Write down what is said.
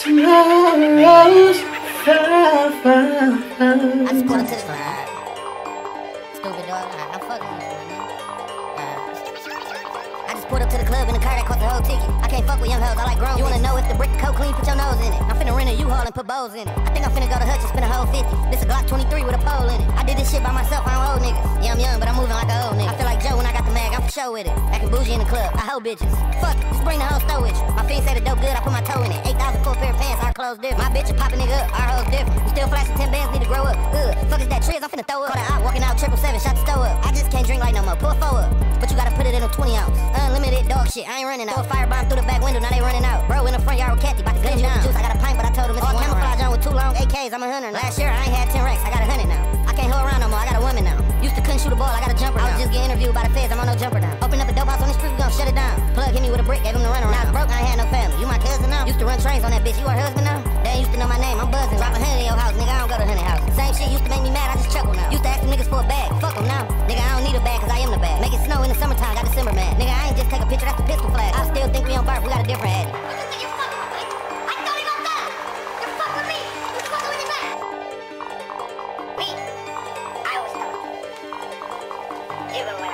Tomorrow's far, far, far. I just with you, pulled up to the club in the car that cost the whole ticket. I can't fuck with young hoes. I like grown. You wanna know if the brick coat clean? Put your nose in it. I'm finna rent a U-Haul and put bows in it. I think I'm finna go to Hutch and spend a whole 50. This a Glock 23 with a pole in it. I did this shit by myself. I don't owe niggas. Yeah, I'm young, but I'm moving like an old nigga. I feel like Joe when I got the mag. I'm for show with it. Acting bougie in the club. I hoe bitches. Fuck. Just bring the pair of pants. Our clothes different. My bitch is popping nigga up. Our hoes different. You still flashing 10 bands. Need to grow up. Ugh. Fuck is that triz? I'm finna throw up. Call that out. Walking out triple seven. Shot the stove up. I just can't drink like no more. Pull a four up. But you gotta put it in a 20 ounce. Unlimited dog shit. I ain't running out. Throw a firebomb through the back window. Now they running out. Bro in the front yard with Kathy. About to gun down. Juice. I got a pint, but I told him it's All camouflage on with two long AKs. I'm a hunter. Last year I ain't had 10 racks. I got a hundred now. I can't hold around no more. I got a woman now. Used to couldn't shoot a ball. I got a jumper. now. I was just getting interviewed by the feds. I'm on No Jumper now. Open up a dope house on the street. We gon' shut it down. Plug hit me with a brick. Gave him the run around. Now it's broke. I ain't had no Used to run trains on that bitch. You her husband now. They used to know my name. I'm buzzing. Drop a hundred in your house. Nigga, I don't go to hundred house. Same shit used to make me mad. I just chuckle now. Used to ask them niggas for a bag. Fuck them now. Nigga, I don't need a bag cause I am the bag. Make it snow in the summertime. Got December man. Nigga, I ain't just take a picture. That's the pistol flag. I still think we on barf. We got a different addy. Even when